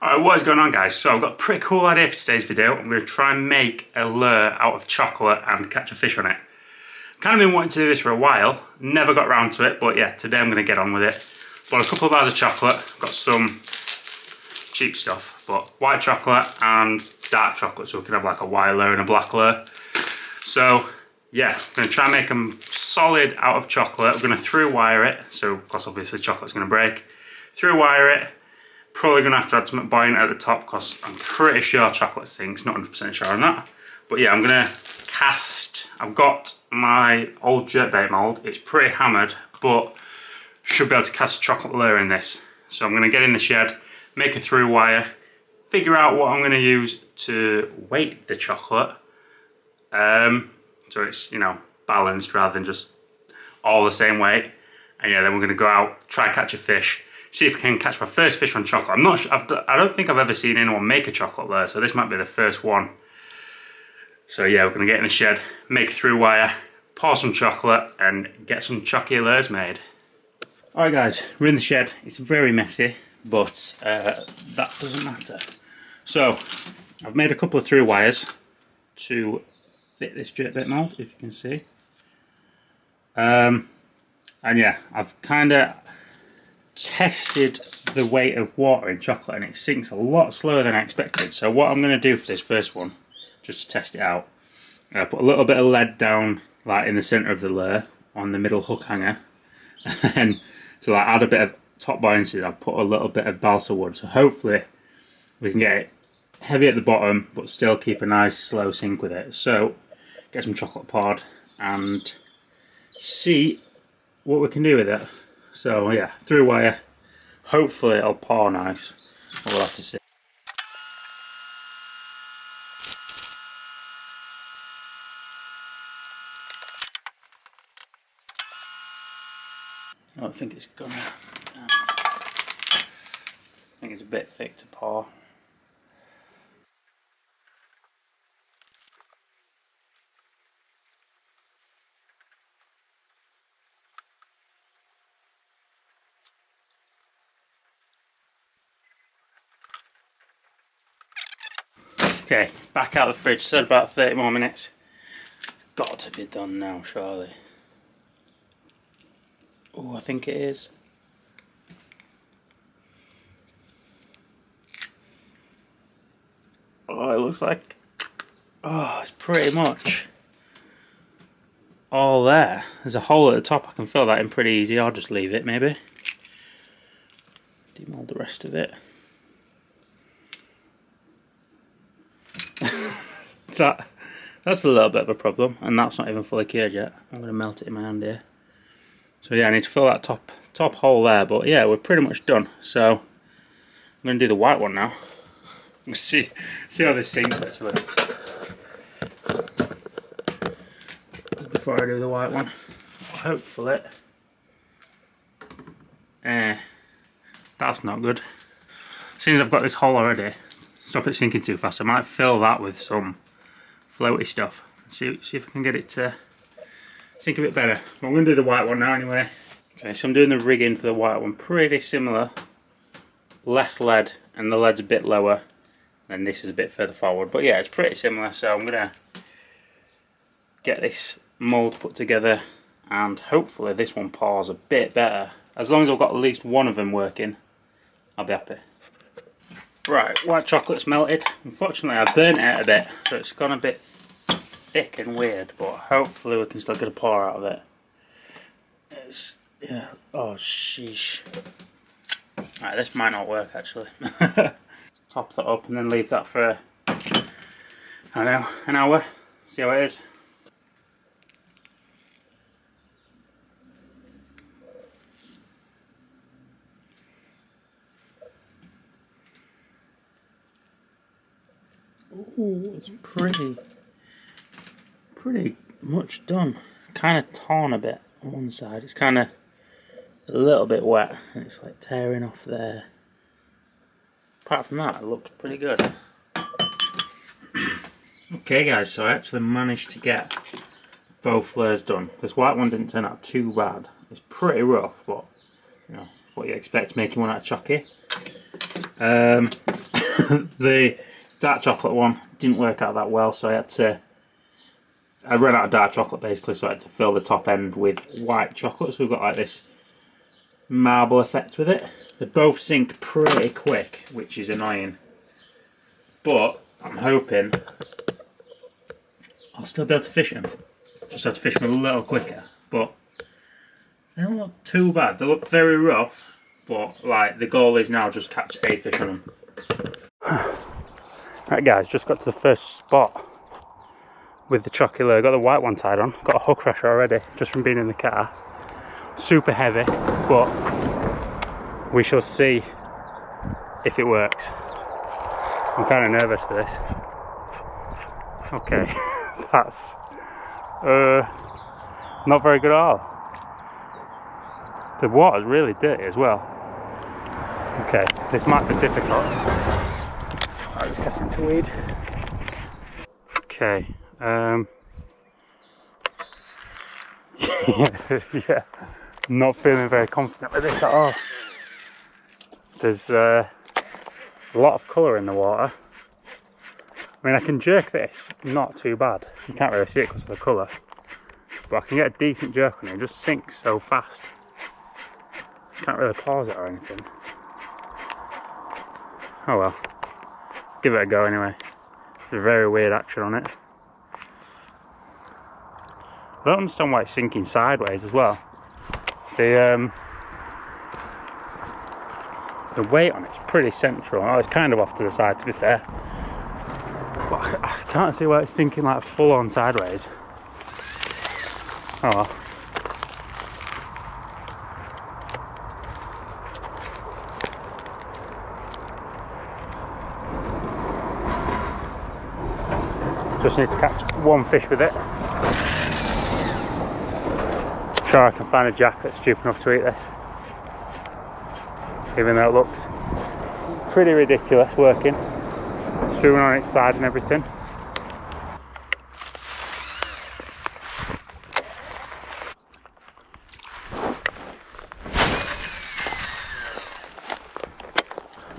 Alright, what is going on guys? So I've got a pretty cool idea for today's video. I'm going to try and make a lure out of chocolate and catch a fish on it. Kind of been wanting to do this for a while, never got around to it, but yeah, today I'm going to get on with it. Bought a couple of bars of chocolate, got some cheap stuff, but white chocolate and dark chocolate, so we can have like a white lure and a black lure. So yeah, I'm going to try and make them solid out of chocolate. We're going to through wire it, so of course obviously chocolate's going to break. Through wire it, Probably to have to add some buoyant at the top because I'm pretty sure chocolate sinks, not 100% sure on that. But yeah, I'm to cast, I've got my old jerkbait mould. It's pretty hammered, but should be able to cast a chocolate lure in this. So I'm to get in the shed, make a through wire, figure out what I'm to use to weight the chocolate. Um, so it's, you know, balanced rather than just all the same weight. And yeah, then we're to go out, try catch a fish, see if I can catch my first fish on chocolate. I'm not sure, I've, I don't think I've ever seen anyone make a chocolate lure, so this might be the first one. So yeah, we're gonna get in the shed, make a through wire, pour some chocolate, and get some chocky lures made. Alright guys, we're in the shed. It's very messy, but uh, that doesn't matter. So, I've made a couple of through wires to fit this jerkbait mould, if you can see. Um, and yeah, I've kind of tested the weight of water in chocolate and it sinks a lot slower than I expected. So what I'm going to do for this first one, just to test it out, I uh, put a little bit of lead down like in the centre of the lure on the middle hook hanger. and then to like add a bit of top buoyancy, I've put a little bit of balsa wood. So hopefully we can get it heavy at the bottom but still keep a nice slow sink with it. So get some chocolate pod and see what we can do with it. So yeah, through wire. Hopefully it'll pour nice. We'll have to see. I don't think it's gonna. I think it's a bit thick to pour. Okay, back out of the fridge, said about 30 more minutes. Got to be done now, surely. Oh, I think it is. Oh, it looks like... Oh, it's pretty much all there. There's a hole at the top, I can fill that in pretty easy. I'll just leave it, maybe. Demold the rest of it. That that's a little bit of a problem, and that's not even fully cured yet. I'm going to melt it in my hand here. So yeah, I need to fill that top top hole there, but yeah, we're pretty much done. So I'm going to do the white one now. Let's see see how this sinks actually. Before I do the white one, hopefully. Eh, that's not good. Since I've got this hole already, stop it sinking too fast. I might fill that with some floaty stuff. See, see if I can get it to sink a bit better. I'm going to do the white one now anyway. Okay, so I'm doing the rigging for the white one. Pretty similar. Less lead, and the lead's a bit lower. And this is a bit further forward. But yeah, it's pretty similar. So I'm going to get this mould put together. And hopefully this one pours a bit better. As long as I've got at least one of them working, I'll be happy. Right, white chocolate's melted. Unfortunately I burnt it a bit, so it's gone a bit thick and weird, but hopefully we can still get a pour out of it. It's, yeah, oh sheesh. Right, this might not work actually. Top that up and then leave that for, I don't know, an hour. See how it is. Ooh, it's pretty, pretty much done. Kind of torn a bit on one side. It's kind of a little bit wet and it's like tearing off there. Apart from that, it looks pretty good. okay guys, so I actually managed to get both lures done. This white one didn't turn out too bad. It's pretty rough, but you know, what you expect making one out of chocky. Um, the dark chocolate one didn't work out that well, so I had to. I ran out of dark chocolate basically, so I had to fill the top end with white chocolate. So we've got like this marble effect with it. They both sink pretty quick, which is annoying. But I'm hoping I'll still be able to fish them. Just have to fish them a little quicker. But they don't look too bad. They look very rough, but like the goal is now just catch a fish on them. Right guys, just got to the first spot with the chocky lure. Got the white one tied on. Got a hook crusher already, just from being in the car. Super heavy, but we shall see if it works. I'm kind of nervous for this. Okay, that's uh, not very good at all. The water's really dirty as well. Okay, this might be difficult. I'll just weed. Okay, um, yeah, not feeling very confident with this at all. There's uh, a lot of colour in the water. I mean, I can jerk this, not too bad. You can't really see it because of the colour. But I can get a decent jerk on it, it just sinks so fast. Can't really pause it or anything. Oh well. Give it a go anyway. There's a very weird action on it. I don't understand why it's sinking sideways as well. The um, the weight on it's pretty central. Oh, it's kind of off to the side to be fair. But I can't see why it's sinking like full on sideways. Oh well. Just need to catch one fish with it. Sure I can find a jack that's stupid enough to eat this. Even though it looks pretty ridiculous working. Swimming on its side and everything.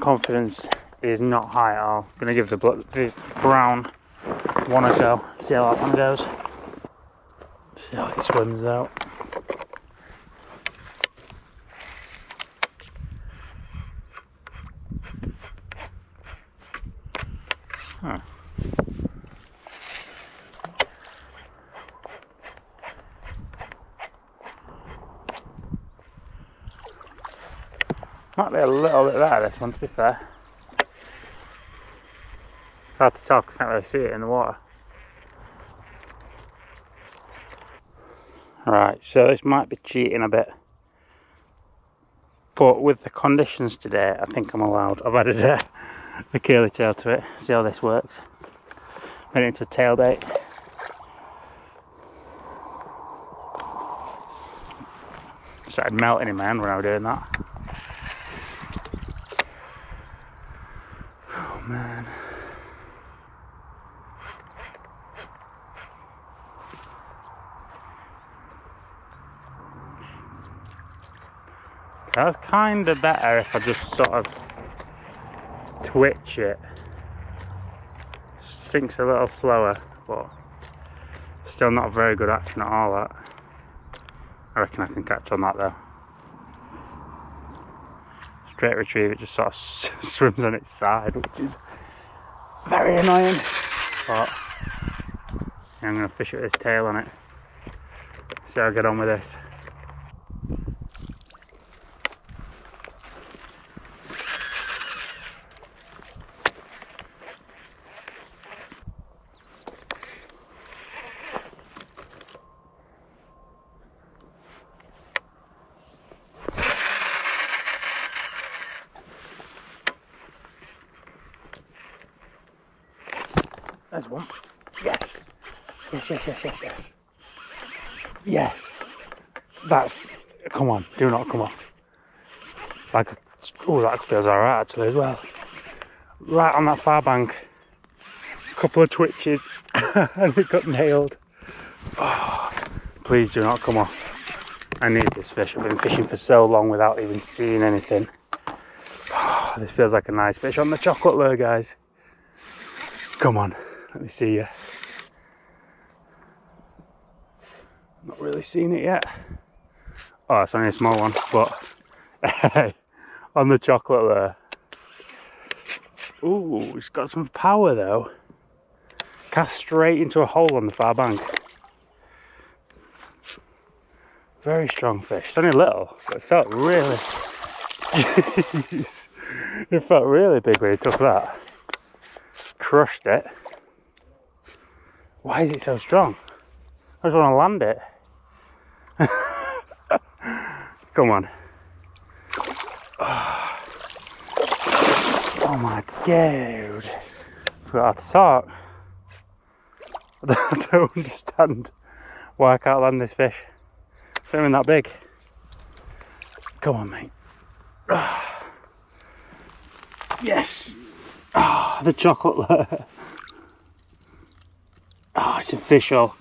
Confidence is not high at all. I'm gonna give the, the brown one or go, see how that one goes. See how it swims out. Huh. Might be a little bit there, this one, to be fair hard to tell can't really see it in the water. Right, so this might be cheating a bit. But with the conditions today, I think I'm allowed. I've added a, a curly tail to it. See how this works. Made it into a tail bait. Started melting in my hand when I was doing that. Oh man. That's kind of better if I just sort of twitch it. Sinks a little slower, but still not a very good action at all that. I reckon I can catch on that though. Straight retrieve, it just sort of swims on its side, which is very annoying. But I'm to fish it with this tail on it. See how I get on with this. There's one. Yes. Yes, yes, yes, yes, yes. Yes. That's. Come on, do not come off. Like, oh, that feels alright actually as well. Right on that far bank. A couple of twitches and it got nailed. Oh, please do not come off. I need this fish. I've been fishing for so long without even seeing anything. Oh, this feels like a nice fish on the chocolate lure, guys. Come on, let me see you. Not really seen it yet. Oh, it's only a small one, but hey, on the chocolate lure. Ooh, it's got some power though. Cast straight into a hole on the far bank. Very strong fish. It's only little, but it felt really. it felt really big when he took that. Crushed it. Why is it so strong? I just want to land it. Come on. Oh my god. Forgot to talk. I don't understand why I can't land this fish. Even that big. Come on, mate. Yes. Ah, oh, the chocolate. Ah, oh, it's official.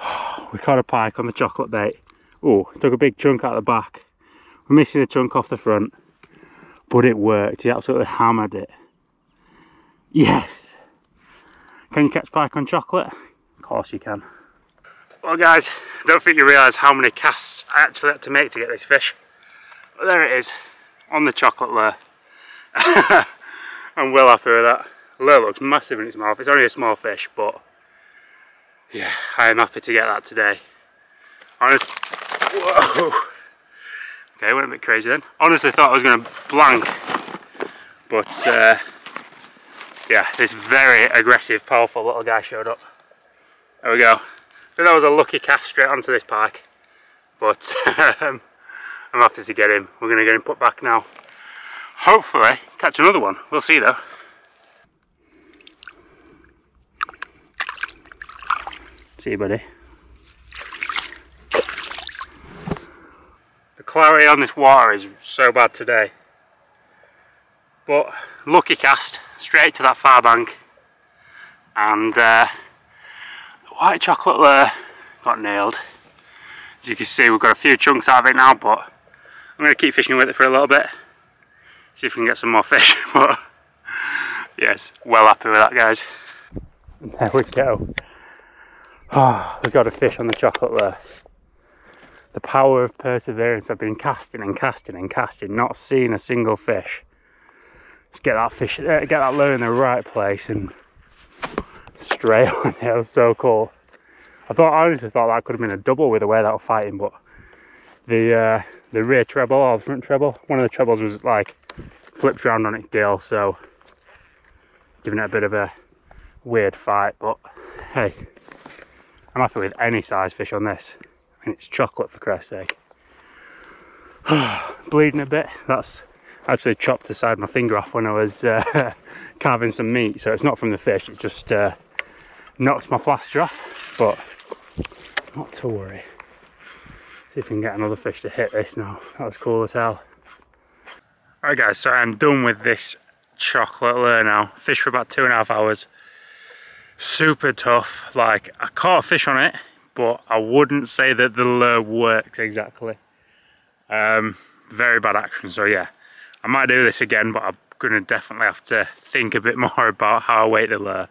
We caught a pike on the chocolate bait. Oh, took a big chunk out the back. We're missing a chunk off the front. But it worked. He absolutely hammered it. Yes. Can you catch pike on chocolate? Of course you can. Well guys, don't think you realise how many casts I actually had to make to get this fish. But there it is, on the chocolate lure. I'm well happy with that. Lure looks massive in its mouth. It's only a small fish, but yeah, I am happy to get that today. Honest, whoa. Okay, went a bit crazy then. Honestly thought I was going to blank, but uh, yeah, this very aggressive, powerful little guy showed up. There we go. I that was a lucky cast straight onto this pike, but um, I'm happy to get him. We're going to get him put back now. Hopefully catch another one. We'll see though. See buddy. The clarity on this water is so bad today. But lucky cast, straight to that far bank. And uh, the white chocolate there got nailed. As you can see, we've got a few chunks out of it now, but I'm going to keep fishing with it for a little bit. See if we can get some more fish. but yes, well happy with that, guys. There we go. Oh, we've got a fish on the chocolate there. The power of perseverance. I've been casting and casting and casting, not seeing a single fish. Just get that fish, uh, get that lure in the right place and straight on it. It was so cool. I thought, I honestly thought that could have been a double with the way that was fighting, but the uh, the rear treble or the front treble, one of the trebles was like flipped around on its gill, so giving it a bit of a weird fight, but hey, I'm happy with any size fish on this. I mean, it's chocolate for Christ's sake. Bleeding a bit, that's actually chopped the side of my finger off when I was uh, carving some meat, so it's not from the fish, it just uh, knocked my plaster off, but not to worry. See if we can get another fish to hit this now. That was cool as hell. Alright guys, so I'm done with this chocolate lure now. Fish for about two and a half hours super tough. Like, I caught a fish on it, but I wouldn't say that the lure works exactly. Um, very bad action, so yeah. I might do this again, but I'm gonna definitely have to think a bit more about how I weight the lure.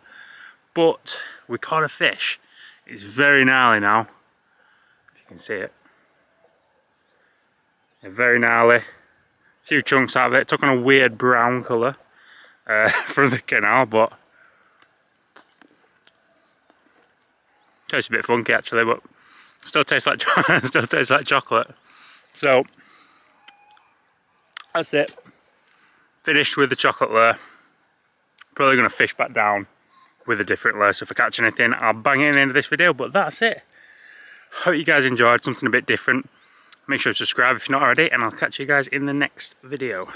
But we caught a fish. It's very gnarly now, if you can see it. Yeah, very gnarly. A few chunks out of it. took on a weird brown colour uh, from the canal, but Tastes a bit funky actually, but still tastes like still tastes like chocolate. So that's it. Finished with the chocolate lure. Probably gonna fish back down with a different lure. So if I catch anything, I'll bang it in the end of this video. But that's it. Hope you guys enjoyed something a bit different. Make sure to subscribe if you're not already, and I'll catch you guys in the next video.